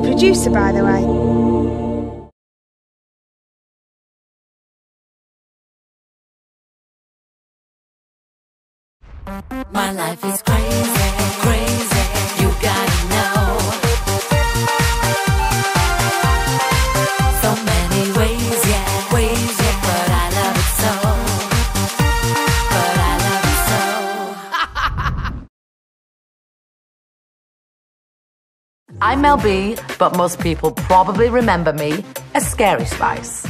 producer, by the way. My life is crazy. I'm Mel B, but most people probably remember me as Scary Spice.